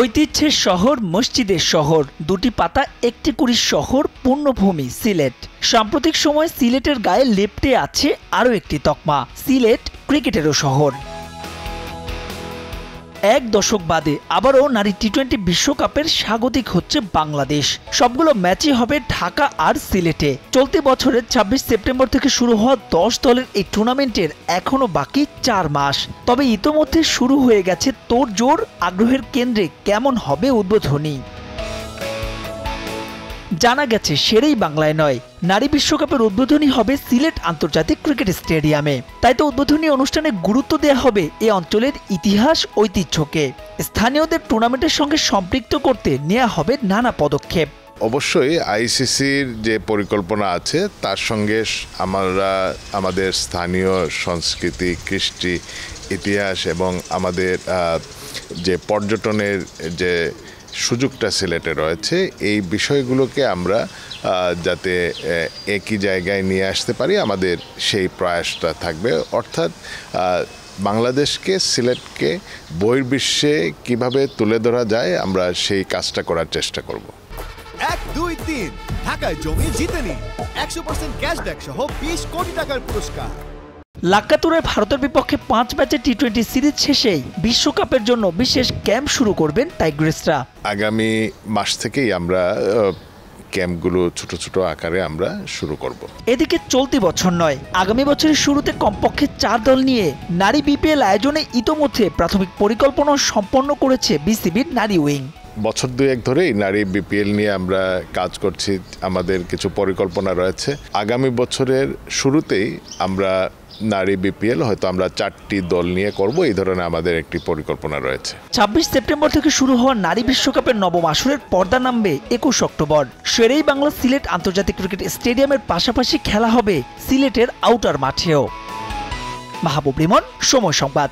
ঐতিহ্যের শহর, মসজিদের শহর। দুটি পাতা, একটি কুড়ি শহর, পূর্ণভূমি, সিলেট। সাম্প্রতিক সময় সিলেটের গায়ে লেপটে আছে আরও একটি তকমা, সিলেট ক্রিকেটেরও শহর। এক দশক বাদে আবারও নারী টি টোয়েন্টি বিশ্বকাপের স্বাগতিক হচ্ছে বাংলাদেশ। সবগুলো ম্যাচই হবে ঢাকা আর সিলেটে। চলতি বছরের ছাব্বিশ সেপ্টেম্বর থেকে শুরু হওয়া দশ দলের এই টুর্নামেন্টের এখনও বাকি চার মাস। তবে ইতোমধ্যে শুরু হয়ে গেছে তোর জোর আগ্রহের কেন্দ্রে কেমন হবে উদ্বোধনী? জানা গেছে সেরেই বাংলায় নয়। নারী বিশ্বকাপের উদ্বোধনী হবে সিলেট আন্তর্জাতিক ক্রিকেট স্টেডিয়ামে। তাই তো উদ্বোধনী অনুষ্ঠানে গুরুত্ব দেওয়া হবে এ অঞ্চলের ইতিহাস, ঐতিহ্যকে। স্থানীয়দের টুর্নামেন্টের সঙ্গে সম্পৃক্ত করতে নেওয়া হবে নানা পদক্ষেপ। অবশ্যই আইসিসির যে পরিকল্পনা আছে, তার সঙ্গে আমরা, আমাদের স্থানীয় সংস্কৃতি, কৃষ্টি, ইতিহাস এবং আমাদের যে পর্যটনের যে সুযোগটা সিলেটে রয়েছে। এই বিষয়গুলোকে আমরা যাতে একই জায়গায় নিয়ে আসতে পারি, আমাদের সেই প্রয়াসটা থাকবে। অর্থাৎ বাংলাদেশকে, সিলেটকে বহির্বিশ্বে কীভাবে তুলে ধরা যায়, আমরা সেই কাজটা করার চেষ্টা করব। এক, দুই, তিন। ঢাকায় জমি জিতে নিন। একশো পার্সেন্ট ক্যাশব্যাক সহ বিশ কোটি টাকার পুরস্কার। লাক্কাতুরায় ভারতের বিপক্ষে পাঁচ ম্যাচের টি টোয়েন্টি সিরিজ শেষেই বিশ্বকাপের জন্য বিশেষ ক্যাম্প শুরু করবেন টাইগ্রেসরা। আগামী মাস থেকেই আমরা ক্যাম্পগুলো ছোট ছোট আকারে আমরা শুরু করব। এদিকে চলতি বছর নয় আগামী বছরের শুরুতে কমপক্ষে চার দল নিয়ে নারী বিপিএল আয়োজনে ইতোমধ্যে প্রাথমিক পরিকল্পনা সম্পন্ন করেছে বিসিবির নারী উইং। বছর দুয়েক ধরেই নারী বিপিএল নিয়ে আমরা কাজ করছি, আমাদের কিছু পরিকল্পনা রয়েছে। আগামী বছরের শুরুতেই আমরা নারী বিপিএল হয়তো আমরা চারটি দল নিয়ে করব, এই ধরনের আমাদের একটি পরিকল্পনা রয়েছে। ছাব্বিশ সেপ্টেম্বর থেকে শুরু হওয়া নারী বিশ্বকাপের নবম আসরের পর্দা নামবে একুশ অক্টোবর। সেরেই বাংলা সিলেট আন্তর্জাতিক ক্রিকেট স্টেডিয়ামের পাশাপাশি খেলা হবে সিলেটের আউটার মাঠেও। মাহবুব রিমন, সময় সংবাদ।